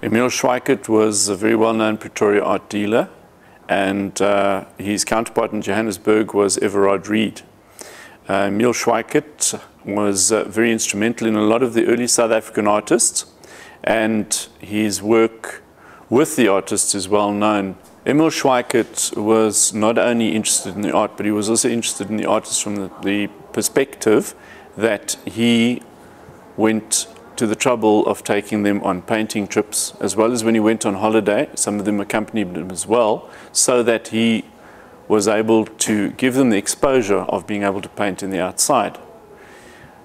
Emil Schweickerdt was a very well-known Pretoria art dealer and uh, his counterpart in Johannesburg was Everard Read. Uh, Emil Schweickerdt was uh, very instrumental in a lot of the early South African artists and his work with the artists is well known. Emil Schweickerdt was not only interested in the art, but he was also interested in the artists from the, the perspective that he went to the trouble of taking them on painting trips, as well as when he went on holiday. Some of them accompanied him as well, so that he was able to give them the exposure of being able to paint in the outside.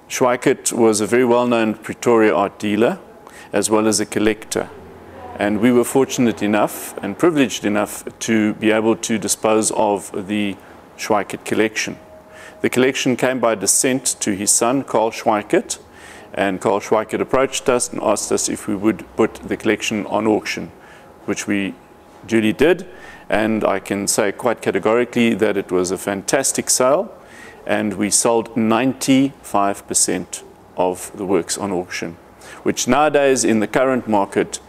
Schweickerdt was a very well-known Pretoria art dealer, as well as a collector. And we were fortunate enough and privileged enough to be able to dispose of the Schweickerdt collection. The collection came by descent to his son, Carl Schweickerdt, and Carl Schweickerdt approached us and asked us if we would put the collection on auction, which we duly did. And I can say quite categorically that it was a fantastic sale, and we sold 95% of the works on auction, which nowadays in the current market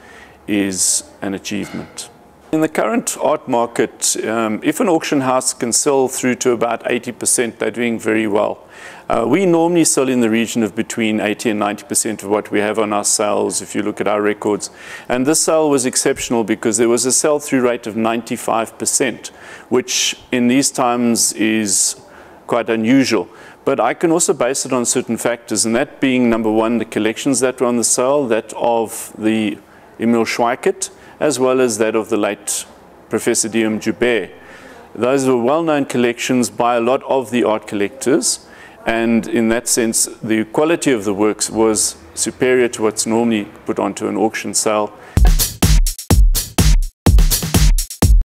is an achievement. In the current art market, um, if an auction house can sell through to about 80%, they're doing very well. Uh, we normally sell in the region of between 80 and 90% of what we have on our sales if you look at our records. And this sale was exceptional because there was a sell-through rate of 95%, which in these times is quite unusual. But I can also base it on certain factors, and that being number one, the collections that were on the sale, that of the Emil Schweickerdt, as well as that of the late Professor Diem Joubert. Those were well-known collections by a lot of the art collectors, and in that sense, the quality of the works was superior to what's normally put onto an auction sale.